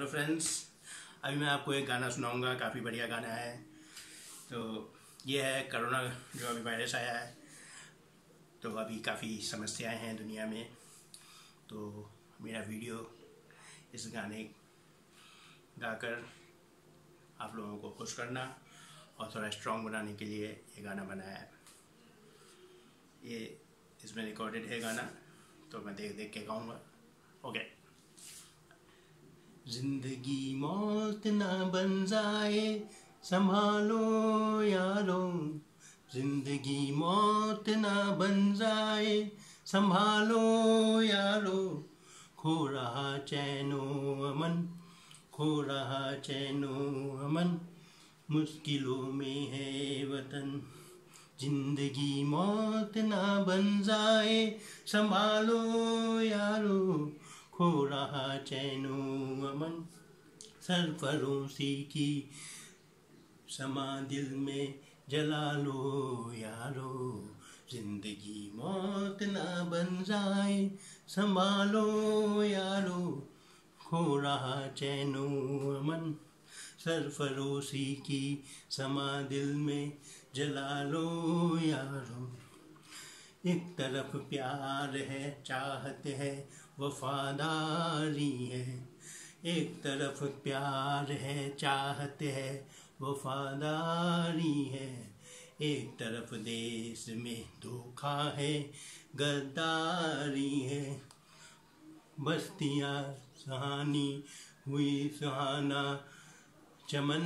Hello friends अभी मैं आपको एक गाना सुनाऊँगा। काफ़ी बढ़िया गाना है। तो ये है करोना, जो अभी वायरस आया है। तो अभी काफ़ी समस्याएँ हैं दुनिया में। तो मेरा वीडियो इस गाने गाकर आप लोगों को खुश करना और थोड़ा स्ट्रॉन्ग बनाने के लिए ये गाना बनाया है। ये इसमें रिकॉर्डेड है गाना। तो मैं देख देख के गाऊँगा। ओके ज़िंदगी मौत ना बन जाए, संभालो यारो। ज़िंदगी मौत ना बन जाए, संभालो यारो। खो रहा चैनो अमन, खो रहा चैनो अमन। मुश्किलों में है वतन। ज़िंदगी मौत ना बन जाए, संभालो यारो। खो रहा चैनो अमन। सरफरोशी की समा दिल में जला लो यारो। ज़िंदगी मौत ना बन जाए, संभालो यारो। खो रहा चैनो अमन। सरफरोशी की समा दिल में जला लो यारो। एक तरफ़ प्यार है, चाहत है, वफादारी है। एक तरफ़ प्यार है, चाहत है, वफादारी है। एक तरफ़ देश में धोखा है, गद्दारी है। बस्तियाँ सहानी हुई, सुहाना चमन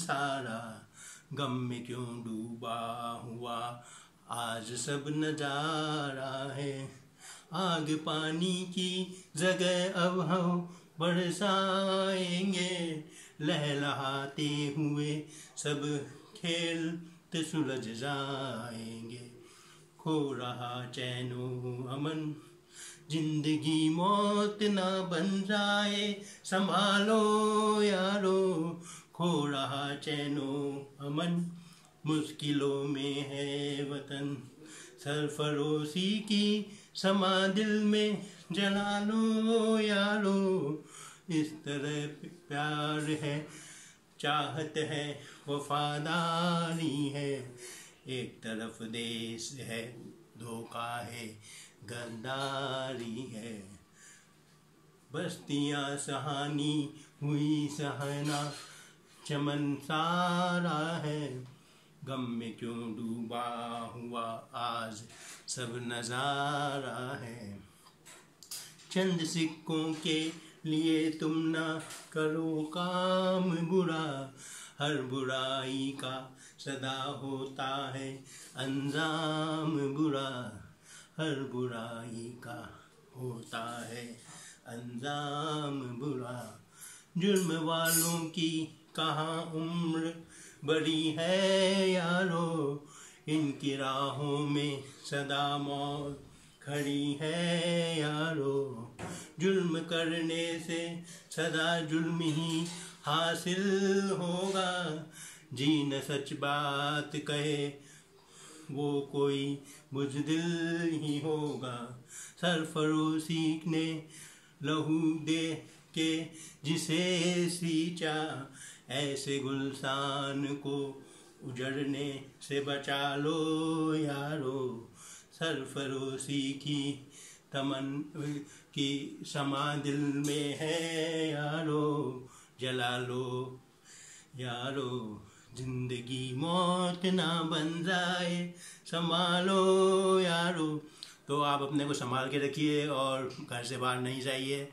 सारा। गम में क्यों डूबा हुआ आज सब नज़ारा है। आग पानी की जगह अब हम बरसाएँगे। लहलहाते हुए सब खेलते सुलझ जाएँगे। खो रहा चैनो अमन, ज़िंदगी मौत ना बन जाए। संभालो यारो, खो रहा चैनो अमन। मुश्किलों में है वतन। सरफरोशी की समा दिल में जला लो यारो इस तरह प्यार है, चाहत है, वफादारी है। एक तरफ़ देश है, धोखा है, गद्दारी है। बस्तियाँ सहानी हुई सहना, चमन सारा है। गम में क्यों डूबा हुआ आज? सब नज़ारा है। चंद सिक्कों के लिए तुम ना करो काम बुरा। हर बुराई का सदा होता है अंजाम बुरा। हर बुराई का होता है अंजाम बुरा। जुर्म वालों की कहाँ उम्र बड़ी है यारो, इनकी राहों में सदा मौत खड़ी है यारो। जुल्म करने से सदा जुल्म ही हासिल होगा। जी न सच बात कहे, वो कोई बुजदिल ही होगा। सरफरोशी ने लहू दे के जिसे सींचा ऐसे गुलसान को उजड़ने से बचा लो यारो। सरफरोशी की तमन की समा दिल में है यारो। जला लो यारो, ज़िंदगी मौत ना बन जाए, संभालो यारो। तो आप अपने को संभाल के रखिए और घर से बाहर नहीं जाइए।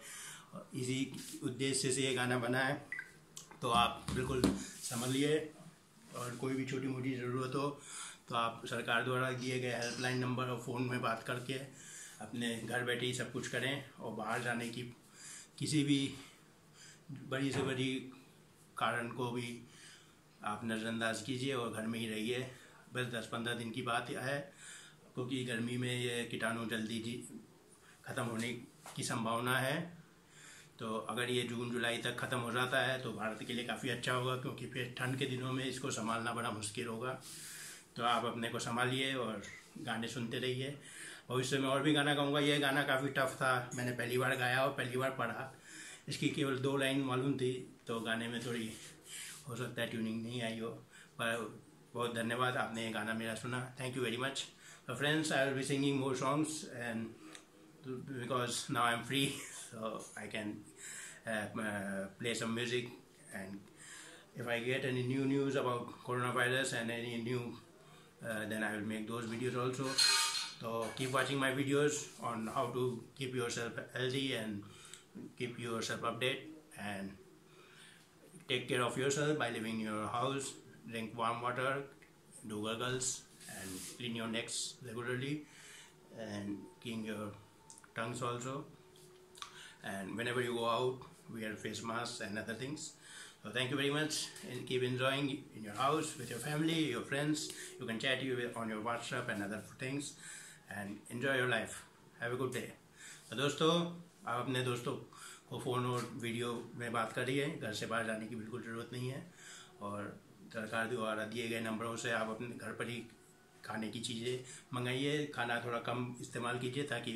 इसी उद्देश्य से ये गाना बना है। तो आप बिल्कुल समझिए और कोई भी छोटी मोटी ज़रूरत हो तो आप सरकार द्वारा दिए गए हेल्पलाइन नंबर और फ़ोन में बात करके अपने घर बैठे ही सब कुछ करें और बाहर जाने की किसी भी बड़ी से बड़ी कारण को भी आप नज़रअंदाज कीजिए और घर में ही रहिए। बस दस पंद्रह दिन की बात है, क्योंकि गर्मी में ये कीटाणु जल्दी जी ख़त्म होने की संभावना है। तो अगर ये जून, जुलाई तक ख़त्म हो जाता है तो भारत के लिए काफ़ी अच्छा होगा, क्योंकि फिर ठंड के दिनों में इसको संभालना बड़ा मुश्किल होगा। तो आप अपने को संभालिए और गाने सुनते रहिए। भविष्य में और भी गाना गाऊँगा। ये गाना काफ़ी टफ था। मैंने पहली बार गाया और पहली बार पढ़ा। इसकी केवल दो लाइन मालूम थी तो गाने में थोड़ी हो सकता है ट्यूनिंग नहीं आई हो। पर बहुत धन्यवाद। आपने ये गाना मेरा सुना। Thank you very much friends I will be singing more songs and because now I am free so I can uh, uh, play some music and if I get any new news about coronavirus and any new uh, then I will make those videos also so keep watching my videos on how to keep yourself healthy and keep yourself updated and take care of yourself by living in your house, drink warm water, do gurgles and clean your necks regularly and clean your tongues also. And whenever you go out wear face masks and other things so thank you very much and keep enjoying in your house with your family your friends you can chat you on your whatsapp and other things and enjoy your life have a good day so दोस्तों आप अपने दोस्तों को phone और video में बात करिए घर से बाहर जाने की बिल्कुल ज़रूरत नहीं है और सरकार द्वारा दिए गए नंबरों से आप अपने घर पर ही खाने की चीज़ें मंगाइए, खाना थोड़ा कम इस्तेमाल कीजिए ताकि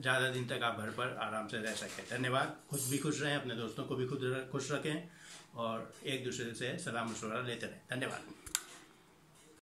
ज़्यादा दिन तक आप घर पर आराम से रह सकें। धन्यवाद। खुद भी खुश रहें, अपने दोस्तों को भी खुद खुश रखें और एक दूसरे से सलाह मशवरा लेते रहें। धन्यवाद।